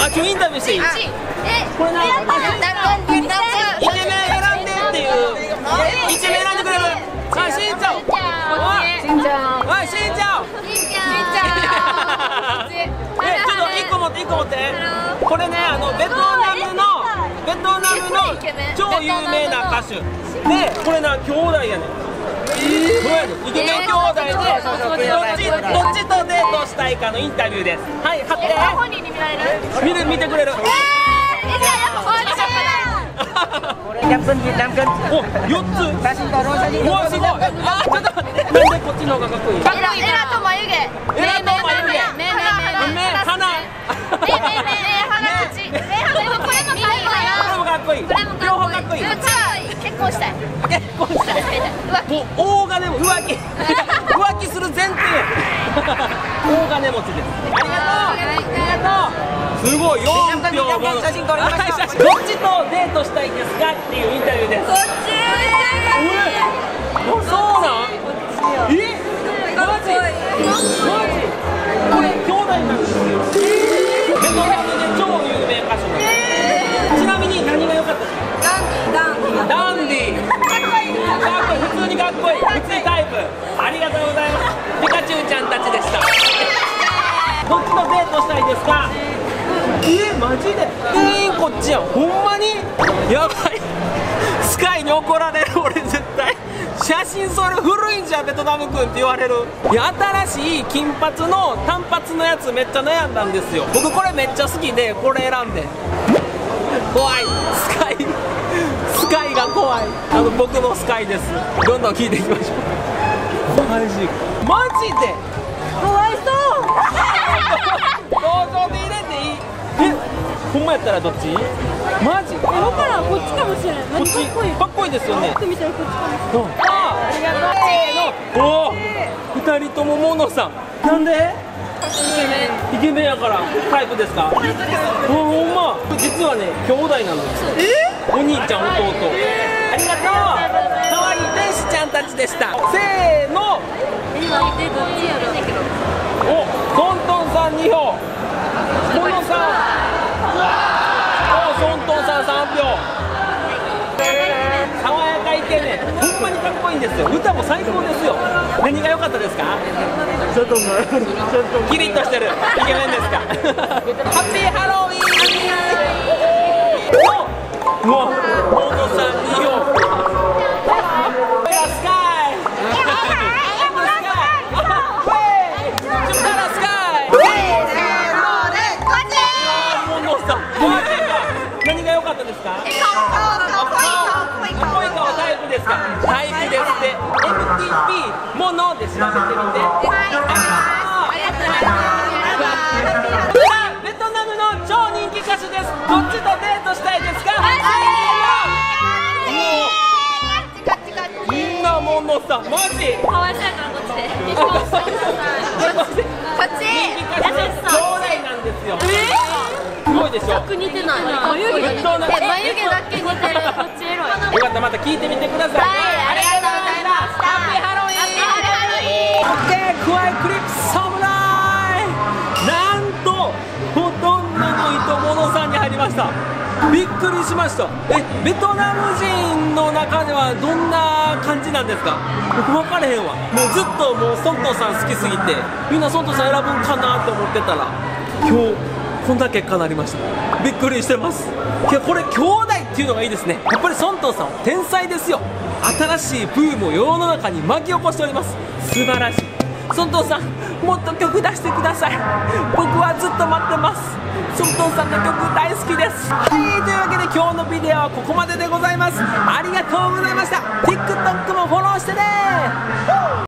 あ今日インタビューしていい？これな。イケメン選んでっていう。イケメン選んでくれる。あしんちゃん。あしんちゃん。あしんちゃん。えちょっと一個持って一個持って。これねあのベトナムのベトナムの超有名な歌手。でこれな兄弟やねん。そうやねん？イケメン兄弟でのインタビューです。はい貼って。本人に見られる？見る見てくれる。えじゃあやっぱ本人何分何分お四つ。写真撮ろう写真うわすごい。あちょっと待って。なんでこっちの方がかっこいい？エラエラと眉毛エラと眉毛目目目目鼻目目目鼻口目鼻これもかっこいいこれもかっこいいこれも両方かっこいい結婚したい結婚したいもう大金も浮気金持ちです。ありがとうありがとうすごい。4票も写真撮りましょうはい。写真どっちとデートしたい。ですかってい。うインタビューですこっちあそうなんえマジマジこれ兄弟なんですよベトナムで超有名歌手ちなみに何が良かったですかダンディーかっこい。い。普通にかっこい。い。普通にタイプありがとうござい。ますピカチュウちゃんたちでしたどっちとデートしたいですか？えマジで。全員こっちやほんまに？やばい。スカイに怒られる。俺絶対。写真それ古いんじゃんベトナム君って言われる。いや新しい金髪の単発のやつめっちゃ悩んだんですよ。僕これめっちゃ好きでこれ選んで。怖い。スカイ。スカイが怖い。あの僕のスカイです。どんどん聞いていきましょう。マジ。マジで？ほんまやったらどっち？マジ？え、わからん、こっちかもしれん。こっち何かっこいい。かっこいいですよね。パッと見たらこっちかもしれん。ああ。りがとう。せーのお。お二人ともモノさん。なんで？イケメン。やからタイプですか？あほんま。実はね兄弟なんです。お兄ちゃん弟。ありがとう。かわいい天使ちゃんたちでした。せーの。今見てどっちやろおトントンさん2票かっこいいんですよ歌も最高ですよ何が良かったですかちょっとちょっとキリッとしてるイケメンですかハッピーハロウィーンおうわモノさん2票スカイスカイモノさんマジか何が良かったですかで調べてみてありがとうさあベトナムの超人気歌手です。どっちとデートしたいですか？みんなモノさんマジかわいそうやからこっちでこっちこっち人気歌手の兄弟なんですよすごいでしょ。似てない。眉毛だけ似てる。こっちエロいよかったまた聞いてみてくださいクワイクリップサムライ！なんとほとんどの糸物さんに入りました。びっくりしました。えベトナム人の中ではどんな感じなんですか？僕分かれへんわ。もうずっともうソントさん好きすぎて。みんなソントさん選ぶんかなって思ってたら今日こんな結果になりました。びっくりしてます。いやこれ兄弟っていうのがいいですね。やっぱりソントさん天才ですよ。新しいブームを世の中に巻き起こしております。素晴らしい。ソントンさんもっと曲出してください。僕はずっと待ってます。ソントンさんの曲大好きです。はいというわけで今日のビデオはここまででございます。ありがとうございました。